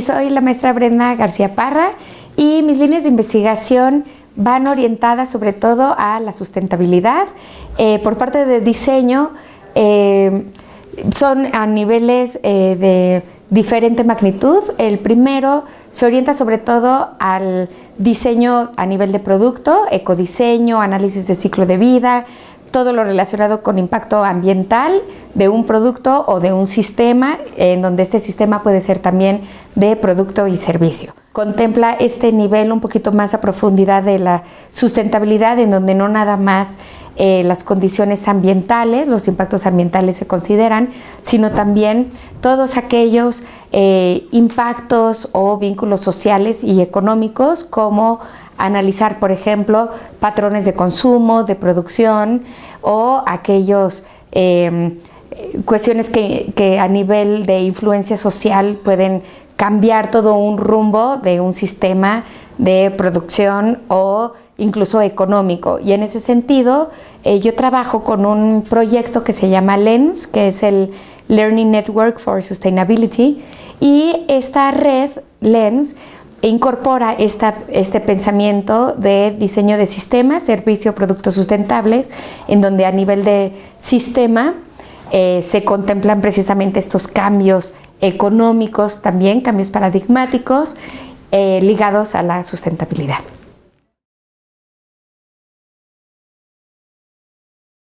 Soy la maestra Brenda García Parra y mis líneas de investigación van orientadas sobre todo a la sustentabilidad. Eh, por parte de diseño eh, son a niveles eh, de diferente magnitud. El primero se orienta sobre todo al diseño a nivel de producto, ecodiseño, análisis de ciclo de vida, todo lo relacionado con impacto ambiental de un producto o de un sistema, en donde este sistema puede ser también de producto y servicio. Contempla este nivel un poquito más a profundidad de la sustentabilidad, en donde no nada más eh, las condiciones ambientales, los impactos ambientales se consideran, sino también todos aquellos eh, impactos o vínculos sociales y económicos como analizar, por ejemplo, patrones de consumo, de producción o aquellos em, cuestiones que, a nivel de influencia social pueden cambiar todo un rumbo de un sistema de producción o incluso económico. Y en ese sentido, eh, yo trabajo con un proyecto que se llama LENS, que es el Learning Network for Sustainability, y esta red LENS incorpora este pensamiento de diseño de sistemas, servicio, productos sustentables, en donde a nivel de sistema eh, se contemplan precisamente estos cambios económicos, también cambios paradigmáticos eh, ligados a la sustentabilidad.